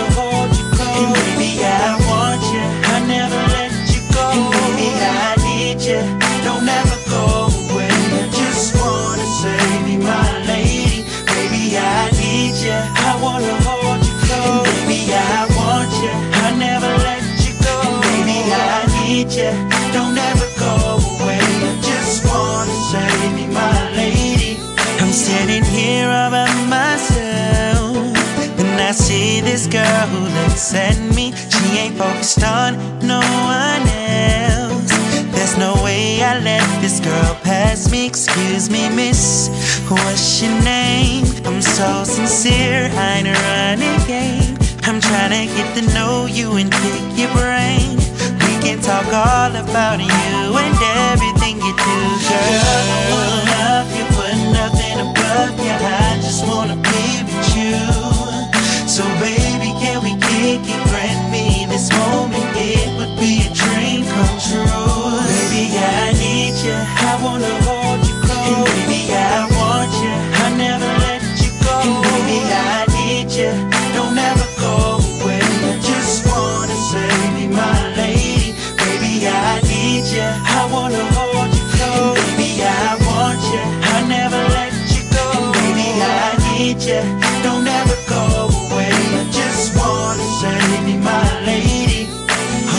you close. And baby, I This girl who looks at me. She ain't focused on no one else. There's no way I let this girl pass me. Excuse me, miss. What's your name? I'm so sincere, I ain't running game. I'm trying to get to know you and pick your brain. We can talk all about you and everything you do, girl. don't ever go away. I just wanna say, be my lady.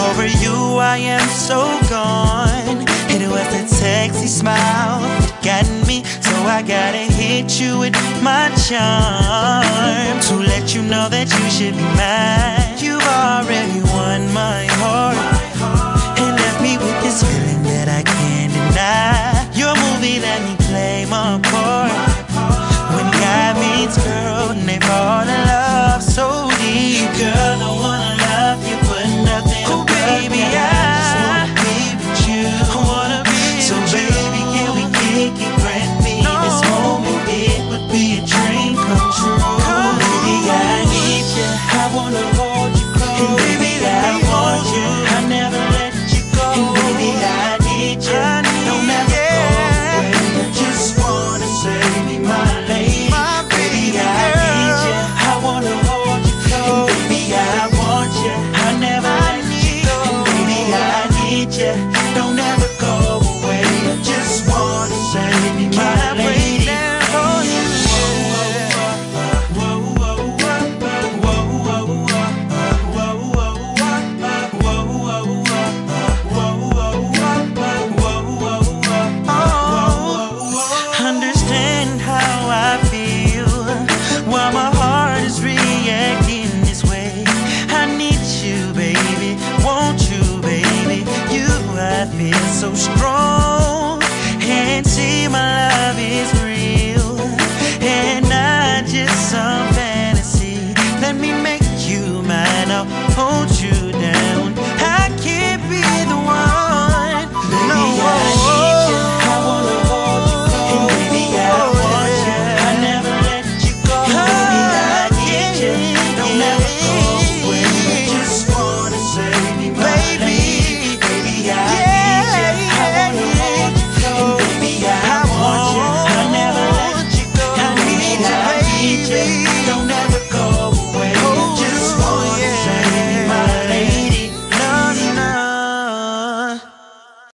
Over you? I am so gone. It was that sexy smile. That got me So I gotta hit you with my charm. To let you know that you should be mine. You've already won my yeah. Don't feel so strong and see my love is real.